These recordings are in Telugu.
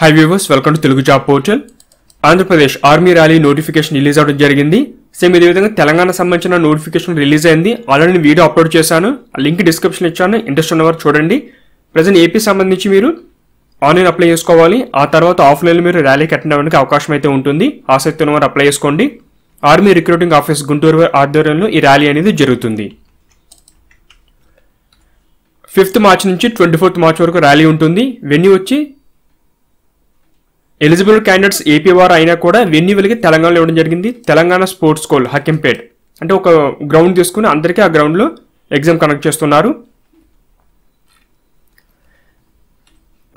Hi viewers welcome to Telugu job portal Andhra Pradesh army rally notification release అవడం జరిగింది. సేమ్ ఇదే విధంగా తెలంగాణ సంబంధించిన నోటిఫికేషన్ రిలీజ్ అయింది. ఆల్రెడీ వీడియో అప్లోడ్ చేశాను. ఆ లింక్ డిస్క్రిప్షన్ ఇచ్చాను. ఇంట్రెస్ట్ ఉన్నవారు చూడండి. ప్రజెంట్ ఏపీ సంబంధించి మీరు ఆన్లైన్ అప్లై చేసుకోవాలి. ఆ తర్వాత ఆఫ్లైన్లో మీరు ర్యాలీకి అటెండ్ అవ్వడానికి అవకాశం అయితే ఉంటుంది. ఆసక్తి ఉన్నవారు అప్లై చేసుకోండి. ఆర్మీ రిక్రూటింగ్ ఆఫీస్ గుంటూరు ఆధ్వర్యంలో ఈ ర్యాలీ అనేది జరుగుతుంది. ఫిఫ్త్ మార్చ్ నుంచి ట్వంటీ ఫోర్త్ మార్చ్ వరకు ర్యాలీ ఉంటుంది. వెన్యూ వచ్చి ఎలిజిబుల్ క్యాండిడేట్స్ ఏపీ వారు అయినా కూడా వెన్యువల్కి తెలంగాణలో ఇవ్వడం జరిగింది. తెలంగాణ స్పోర్ట్స్ స్కూల్ హకింపేట్ అంటే ఒక గ్రౌండ్ తీసుకుని అందరికీ ఆ గ్రౌండ్లో ఎగ్జామ్ కండక్ట్ చేస్తున్నారు.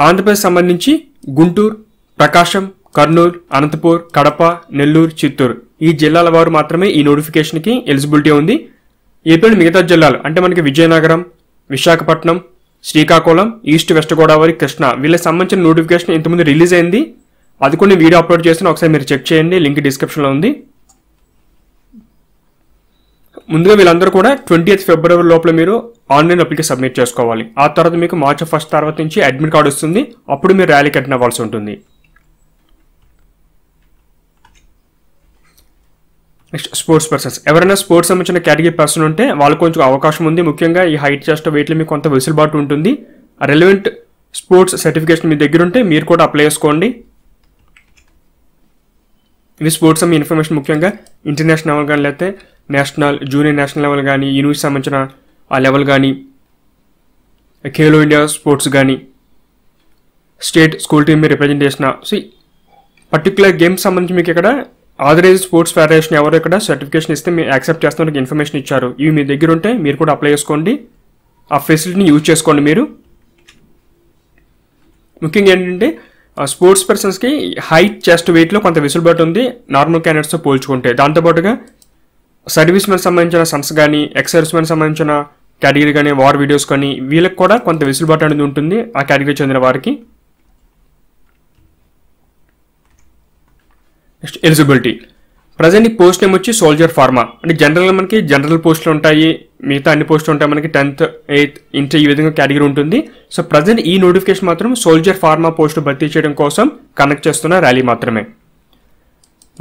ఆంధ్రప్రదేశ్ సంబంధించి గుంటూరు ప్రకాశం కర్నూలు అనంతపూర్ కడప నెల్లూరు చిత్తూరు. ఈ జిల్లాల వారు మాత్రమే ఈ నోటిఫికేషన్కి ఎలిజిబిలిటీ ఉంది. ఏపీలో మిగతా జిల్లాలు అంటే మనకి విజయనగరం విశాఖపట్నం శ్రీకాకుళం ఈస్ట్ వెస్ట్ గోదావరి కృష్ణ వీళ్ళకి సంబంధించిన నోటిఫికేషన్ ఇంతకుముందు రిలీజ్ అయింది. అది కొన్ని వీడియో అప్లోడ్ చేసిన ఒకసారి మీరు చెక్ చేయండి లింక్ డిస్క్రిప్షన్లో ఉంది. ముందుగా వీళ్ళందరూ కూడా ట్వంటీ ఫిబ్రవరి లోపల మీరు ఆన్లైన్ అప్లికే సబ్మిట్ చేసుకోవాలి. ఆ తర్వాత మీకు మార్చి ఫస్ట్ తర్వాత నుంచి అడ్మిట్ కార్డు వస్తుంది అప్పుడు మీరు ర్యాలీకి అటెండ్ అవ్వాల్సి ఉంటుంది. Next sports persons. ఎవరైనా స్పోర్ట్స్ సంబంధించిన కేటగిరీ పర్సన్ ఉంటే వాళ్ళకు కొంచెం అవకాశం ఉంది. ముఖ్యంగా ఈ హైట్ చెస్ట్ వెయిట్లో మీకు కొంత వెసులుబాటు ఉంటుంది. రెలవెంట్ స్పోర్ట్స్ సర్టిఫికేషన్ మీ దగ్గర ఉంటే మీరు కూడా అప్లై చేసుకోండి. ఇవి స్పోర్ట్స్ మీ ఇన్ఫర్మేషన్ ముఖ్యంగా ఇంటర్నేషనల్ లెవెల్ కానీ లేకపోతే నేషనల్ జూనియర్ నేషనల్ లెవెల్ కానీ యూనివర్సిటీ సంబంధించిన ఆ లెవెల్ కానీ ఖేలో ఇండియా స్పోర్ట్స్ కానీ స్టేట్ స్కూల్ టీమ్ చేసిన సో పర్టికులర్ గేమ్స్ సంబంధించి మీకు ఇక్కడ ఆథరైజ్ స్పోర్ట్స్ ఫెడరేషన్ ఎవరు ఇక్కడ సర్టిఫికేషన్ ఇస్తే మీరు యాక్సెప్ట్ చేస్తున్న ఇన్ఫర్మేషన్ ఇచ్చారు. ఇవి మీ దగ్గర ఉంటే మీరు కూడా అప్లై చేసుకోండి. ఆ ఫెసిలిటీని యూజ్ చేసుకోండి మీరు. ముఖ్యంగా ఏంటంటే స్పోర్ట్స్ పర్సన్స్కి హైట్ చెస్ట్ వెయిట్లో కొంత వెసులుబాటు ఉంది. నార్మల్ క్యాండిడేట్స్తో పోల్చుకుంటే దాంతోపాటుగా సర్వీస్ మెన్ సంబంధించిన సన్స్ కానీ ఎక్స్ సర్వీస్ మెన్ సంబంధించిన కేటగిరీ కానీ వార్ వీడియోస్ కానీ వీళ్ళకి కూడా కొంత వెసులుబాటు అనేది ఉంటుంది ఆ కేటగిరీ చెందిన వారికి. నెక్స్ట్ ఎలిజిబిలిటీ ప్రజెంట్ ఈ పోస్ట్ నేమ్ వచ్చి సోల్జర్ ఫార్మా అంటే జనరల్గా మనకి జనరల్ పోస్టులు ఉంటాయి. మిగతా అన్ని పోస్టులు ఉంటాయి మనకి టెన్త్ ఎయిత్ ఇంటర్ ఈ విధంగా కేటగిరీ ఉంటుంది. సో ప్రజెంట్ ఈ నోటిఫికేషన్ మాత్రం సోల్జర్ ఫార్మా పోస్టు భర్తీ చేయడం కోసం కనెక్ట్ చేస్తున్న ర్యాలీ మాత్రమే.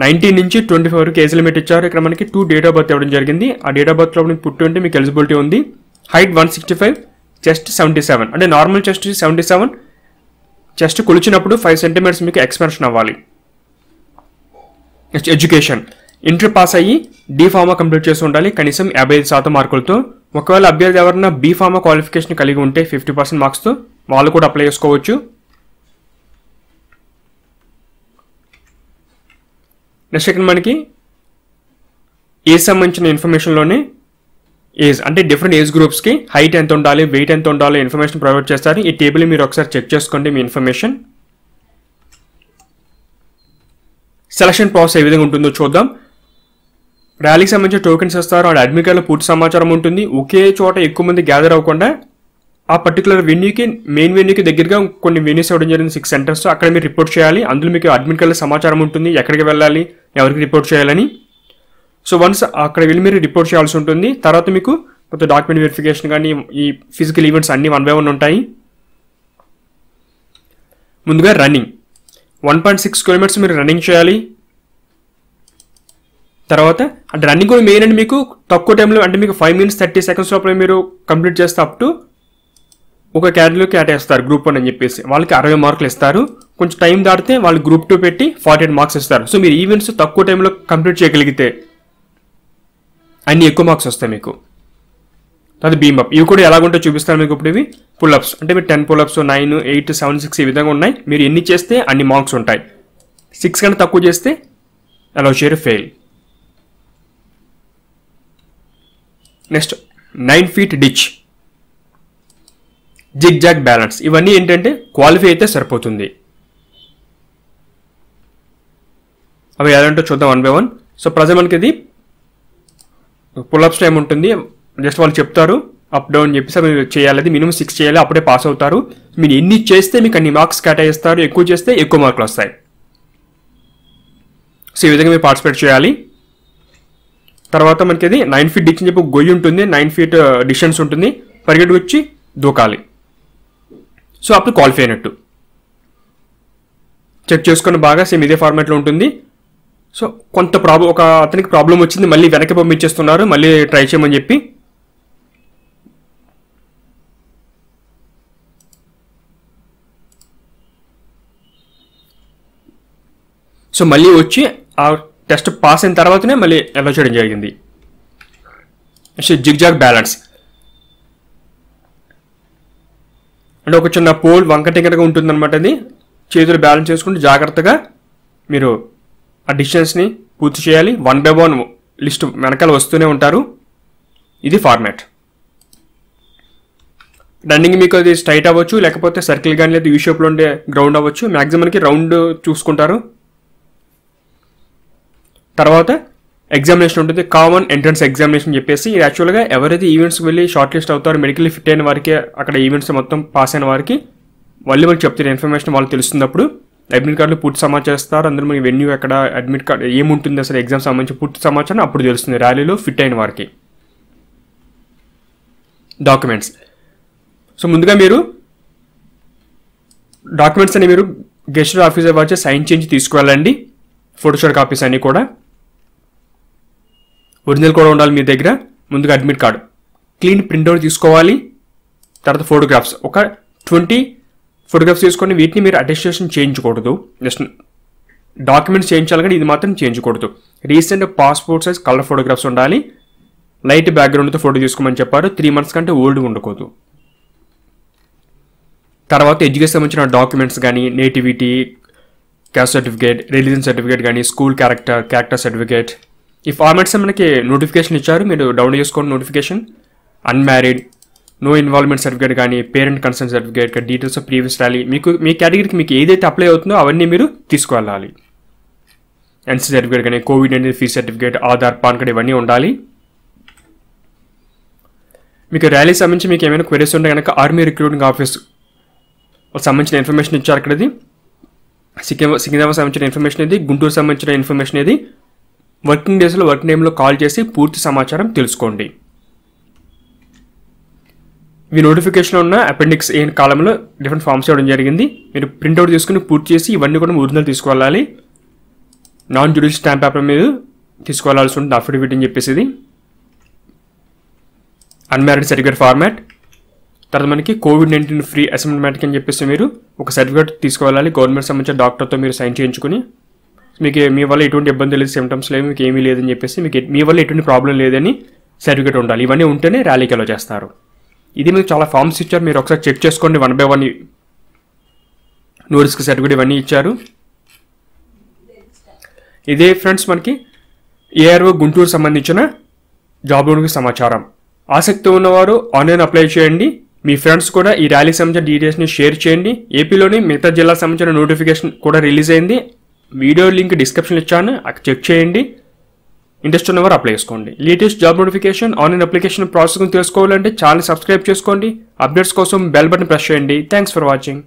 నైన్టీన్ నుంచి ట్వంటీ ఫైవ్ వరకు ఏజ్ లిమిట్ ఇచ్చారు. ఇక్కడ మనకి టూ డేట్ ఆఫ్ బర్త్ ఇవ్వడం జరిగింది. ఆ డేట్ ఆఫ్ బర్త్లో మీకు పుట్టి ఉంటే మీకు ఎలిజిబిలిటీ ఉంది. Height one sixty five chest seventy seven అంటే normal chest seventy seven chest కొలిచినప్పుడు five centimetres మీకు ఎక్స్పెన్షన్ అవ్వాలి. నెక్స్ట్ ఎడ్యుకేషన్ ఇంటర్ పాస్ అయ్యి డి ఫార్మా కంప్లీట్ చేసి ఉండాలి. కనీసం యాభై ఐదు శాతం మార్కులతో. ఒకవేళ అభ్యర్థి ఎవరైనా బీ ఫార్మా క్వాలిఫికేషన్ కలిగి ఉంటే ఫిఫ్టీ పర్సెంట్ మార్క్స్తో వాళ్ళు కూడా అప్లై చేసుకోవచ్చు. నెక్స్ట్ ఇక్కడ మనకి ఏజ్ సంబంధించిన ఇన్ఫర్మేషన్లోనే ఏజ్ అంటే డిఫరెంట్ ఏజ్ గ్రూప్స్కి హైట్ ఎంత ఉండాలి వెయిట్ ఎంత ఉండాలి ఇన్ఫర్మేషన్ ప్రొవైడ్ చేస్తారు. ఈ టేబుల్ మీరు ఒకసారి చెక్ చేసుకోండి మీ ఇన్ఫర్మేషన్ సెలక్షన్ ప్రాసెస్ ఏ విధంగా ఉంటుందో చూద్దాం. ర్యాలీకి సంబంధించిన టోకెన్స్ ఇస్తారు. అండ్ అడ్మిట్ పూర్తి సమాచారం ఉంటుంది. ఒకే చోట ఎక్కువ మంది గ్యాదర్ అవ్వకుండా ఆ పర్టికులర్ వెన్యూకి మెయిన్ వెన్యూకి దగ్గరగా కొన్ని వెన్యూస్ ఇవ్వడం జరిగింది. సిక్స్ సెంటర్స్ అక్కడ మీరు రిపోర్ట్ చేయాలి. అందులో మీకు అడ్మిట్ కార్డులో సమాచారం ఉంటుంది. ఎక్కడికి వెళ్ళాలి? ఎవరికి రిపోర్ట్ చేయాలని. సో వన్స్ అక్కడ వెళ్ళి మీరు రిపోర్ట్ చేయాల్సి ఉంటుంది. తర్వాత మీకు కొత్త డాక్యుమెంట్ వెరిఫికేషన్ కానీ ఈ ఫిజికల్ ఈవెంట్స్ అన్ని వన్ బై వన్ ఉంటాయి. ముందుగా running one point six kilometres మీరు రన్నింగ్ చేయాలి. తర్వాత అంటే రన్నింగ్ కూడా మెయిన్ అండి మీకు తక్కువ టైంలో అంటే మీకు ఫైవ్ మినిట్స్ థర్టీ సెకండ్స్ లోపల మీరు కంప్లీట్ చేస్తే అప్ టు ఒక క్యాటగిరీలో కేటాయిస్తారు గ్రూప్ వన్ అని చెప్పేసి. వాళ్ళకి అరవై మార్కులు ఇస్తారు. కొంచెం టైం దాటితే వాళ్ళు గ్రూప్ టూ పెట్టి ఫార్టీ ఎయిట్ మార్క్స్ ఇస్తారు. సో మీరు ఈవెంట్స్ తక్కువ టైంలో కంప్లీట్ చేయగలిగితే అన్ని ఎక్కువ మార్క్స్ వస్తాయి మీకు. అది బీమప్ ఇవి కూడా ఎలాగుంటే చూపిస్తాను మీకు ఇప్పుడు ఇవి. పుల్అప్స్ అంటే మీరు ten pullups nine eight seven six ఈ విధంగా ఉన్నాయి. మీరు ఎన్ని చేస్తే అన్ని మార్క్స్ ఉంటాయి. సిక్స్ కంటే తక్కువ చేస్తే అలా share fail next nine feet ditch zigzag balance ఇవన్నీ ఏంటంటే క్వాలిఫై అయితే సరిపోతుంది. అవి ఎలాంటో చూద్దాం one by one so present మనకి ఇది పుల్అప్స్ టైం ఉంటుంది. జస్ట్ వాళ్ళు చెప్తారు అప్ డౌన్ చెప్పేసి మీరు చేయాలి. అది మినిమం సిక్స్ చేయాలి అప్పుడే పాస్ అవుతారు. మీరు ఎన్ని చేస్తే మీకు అన్ని మార్క్స్ కేటాయిస్తారు. ఎక్కువ చేస్తే ఎక్కువ మార్కులు వస్తాయి. సో ఈ విధంగా మీరు పార్టిసిపేట్ చేయాలి. తర్వాత మనకి అది నైన్ ఫీట్ డిచ్ అని చెప్పి గొయ్యి ఉంటుంది. నైన్ ఫీట్ డిస్టెన్స్ ఉంటుంది. పరిగెట్టు వచ్చి దూకాలి. సో అప్పుడు క్వాలిఫై అయినట్టు. చెక్ చేసుకుని బాగా సేమ్ ఇదే ఫార్మాట్లో ఉంటుంది. సో కొంత ప్రాబ్లం ఒక అతనికి ప్రాబ్లం వచ్చింది. మళ్ళీ వెనక్కి పంపించేస్తున్నారు. మళ్ళీ ట్రై చేయమని చెప్పి. సో మళ్ళీ వచ్చి ఆ టెస్ట్ పాస్ అయిన తర్వాతనే మళ్ళీ అలో చేయడం జరిగింది. Zigzag balance. అంటే ఒక చిన్న పోల్ వంకటింకటగా ఉంటుంది ఉంటుందన్నమాట అది. చేతులు బ్యాలెన్స్ చేసుకుంటూ జాగ్రత్తగా మీరు ఆ డిస్టెన్స్ని పూర్తి చేయాలి. వన్ బై వన్ లిస్ట్ వెనకాల వస్తూనే ఉంటారు. ఇది ఫార్మాట్. రన్నింగ్ మీకు అది స్ట్రైట్ అవ్వచ్చు లేకపోతే సర్కిల్ కానీ లేదా యూ షేప్లో ఉండే గ్రౌండ్ అవ్వచ్చు. మ్యాక్సిమంకి రౌండ్ చూసుకుంటారు. తర్వాత ఎగ్జామినేషన్ ఉంటుంది. కామన్ ఎంట్రన్స్ ఎగ్జామినేషన్ చెప్పేసి ఇది యాక్చువల్గా ఎవరైతే ఈవెంట్స్కి వెళ్ళి షార్ట్ లిస్ట్ అవుతారో మెడికల్ ఫిట్ అయిన వారికి అక్కడ ఈవెంట్స్ మొత్తం పాస్ అయిన వారికి వాళ్ళు మనకి చెప్తారు. ఇన్ఫర్మేషన్ వాళ్ళు తెలుస్తున్నప్పుడు అడ్మిట్ కార్డులు పూర్తి సమాచారం ఇస్తారు. అందరూ మనకి వెన్యూ ఎక్కడ అడ్మిట్ కార్డు ఏముంటుంది అసలు ఎగ్జామ్ సంబంధించి పూర్తి సమాచారం అప్పుడు తెలుస్తుంది. ర్యాలీలో ఫిట్ అయిన వారికి. డాక్యుమెంట్స్ సో ముందుగా మీరు డాక్యుమెంట్స్ అని మీరు గెస్ట్ ఆఫీసర్ వచ్చి సైన్ చేయించి తీసుకువెళ్ళండి. ఫోటోషాట్ కాపీస్ అన్నీ కూడా. ఒరిజినల్ కూడా ఉండాలి మీ దగ్గర. ముందుగా అడ్మిట్ కార్డు క్లీన్ ప్రింట్అవుట్ తీసుకోవాలి. తర్వాత ఫోటోగ్రాఫ్స్ ఒక ట్వంటీ ఫోటోగ్రాఫ్స్ తీసుకొని వీటిని మీరు అటెస్టేషన్ చేయించకూడదు. జస్ట్ డాక్యుమెంట్స్ చేయించాలి కానీ ఇది మాత్రం చేయించకూడదు. Recent passport size colour photographs ఉండాలి. లైట్ బ్యాక్గ్రౌండ్తో ఫోటో తీసుకోమని చెప్పారు. త్రీ మంత్స్ కంటే ఓల్డ్ ఉండకూడదు. తర్వాత ఎడ్యుకేషన్ సంబంధించిన డాక్యుమెంట్స్ కానీ nativity caste certificate religion certificate కానీ స్కూల్ క్యారెక్టర్ క్యారెక్టర్ సర్టిఫికేట్ ఈ ఫార్మాట్స్ మనకి నోటిఫికేషన్ ఇచ్చారు. మీరు డౌన్లోడ్ చేసుకోండి notification unmarried no involvement certificate కానీ parent concern certificate details of previous rally మీకు మీ కేటగిరీకి మీకు ఏదైతే అప్లై అవుతుందో అవన్నీ మీరు తీసుకువెళ్ళాలి. ఎన్సీ సర్టిఫికేట్ కానీ COVID nineteen free certificate Aadhaar PAN card ఇవన్నీ ఉండాలి. మీకు ర్యాలీ సంబంధించి మీకు ఏమైనా క్వెరీస్ ఉంటే కనుక ఆర్మీ రిక్రూటింగ్ ఆఫీస్ సంబంధించిన ఇన్ఫర్మేషన్ ఇచ్చారు ఇక్కడ ఇది సికిం సికింద్రాబాద్ సంబంధించిన ఇన్ఫర్మేషన్ ఇది గుంటూరు సంబంధించిన ఇన్ఫర్మేషన్ ఇది. వర్కింగ్ డేస్లో వర్కింగ్ నేమ్లో కాల్ చేసి పూర్తి సమాచారం తెలుసుకోండి. మీ నోటిఫికేషన్లో ఉన్న అపెండిక్స్ ఏ కాలంలో డిఫరెంట్ ఫామ్స్ ఇవ్వడం జరిగింది. మీరు ప్రింట్అవుట్ తీసుకుని పూర్తి చేసి ఇవన్నీ కూడా ఒరిజినల్ తీసుకువెళ్ళాలి. నాన్ జ్యుడిషియల్ స్టాంప్ పేపర్ మీద తీసుకువెళ్ళాల్సి ఉంటుంది. అఫిడవిట్ అని చెప్పేసి అన్మ్యారీడ్ సర్టిఫికేట్ ఫార్మాట్ తర్వాత మనకి కోవిడ్ నైన్టీన్ ఫ్రీ అసిమ్టమాటిక్ అని చెప్పేసి మీరు ఒక సర్టిఫికేట్ తీసుకువెళ్ళాలి. గవర్నమెంట్ సంబంధించిన డాక్టర్తో మీరు సైన్ చేయించుకుని మీకు మీ వల్ల ఎటువంటి ఇబ్బంది లేదు సిమ్టమ్స్ లేవు మీకు ఏమీ లేదని చెప్పేసి మీకు మీ వల్ల ఎటువంటి ప్రాబ్లం లేదని సర్టిఫికేట్ ఉండాలి. ఇవన్నీ ఉంటేనే ర్యాలీకి అలో చేస్తారు. ఇది మీకు చాలా ఫామ్స్ ఇచ్చారు. మీరు ఒకసారి చెక్ చేసుకోండి. One by one no certificate ఇవన్నీ ఇచ్చారు. ఇదే ఫ్రెండ్స్ మనకి ఏఆర్ఓ గుంటూరు సంబంధించిన జాబ్ లోనికి సమాచారం. ఆసక్తి ఉన్నవారు ఆన్లైన్ అప్లై చేయండి. మీ ఫ్రెండ్స్ కూడా ఈ ర్యాలీకి సంబంధించిన డీటెయిల్స్ని షేర్ చేయండి. ఏపీలోని మిగతా జిల్లాకు సంబంధించిన నోటిఫికేషన్ కూడా రిలీజ్ అయింది. వీడియో లింక్ డిస్క్రిప్షన్లో ఇచ్చాను అక్కడ చెక్ చేయండి. ఇంట్రెస్ట్ ఉన్నవారు అప్లై చేసుకోండి. Latest job notification online application process తెలుసుకోవాలంటే ఛానల్ సబ్స్క్రైబ్ చేసుకోండి. అప్డేట్స్ కోసం బెల్ బటన్ ప్రెస్ చేయండి. Thanks for watching.